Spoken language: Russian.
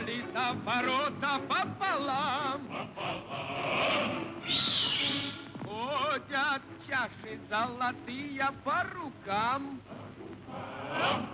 Ипполита ворота пополам. Пополам. Ходят чаши золотые по рукам. Пополам.